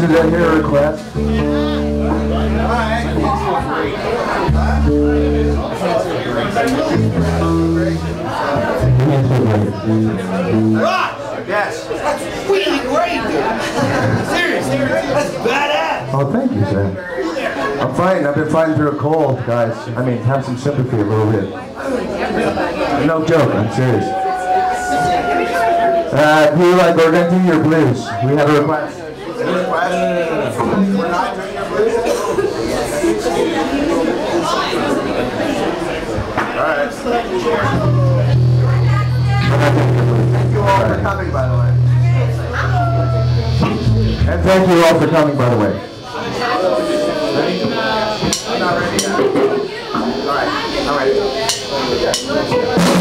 Did I hear a request? Yes. That's really great, dude. Seriously, that's badass. Oh, thank you, sir. I'm fighting. I've been fighting through a cold, guys. I mean, have some sympathy a little bit. No joke. I'm serious. Uh, do you like blues? We have a request. We're not your blues. All right. Thank you all for coming, by the way. And thank you all for coming, by the way. I'm not ready yet. All right. All right.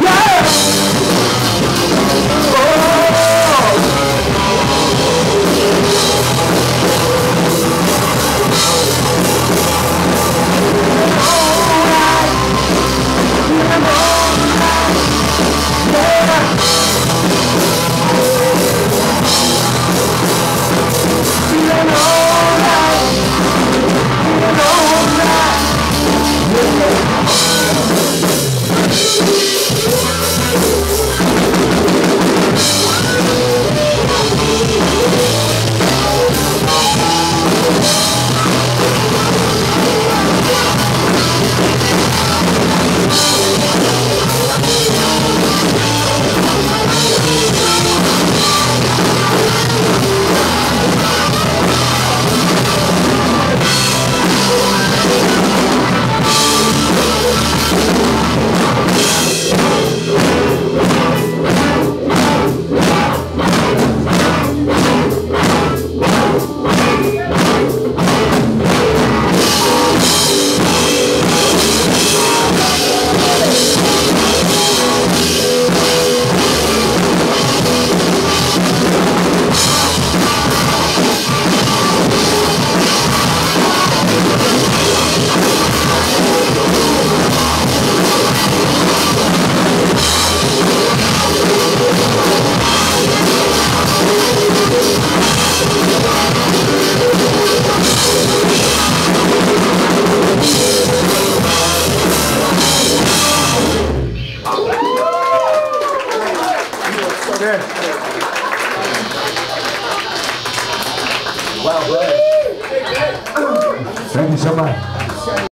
Good. Wow, brother. Thank you so much.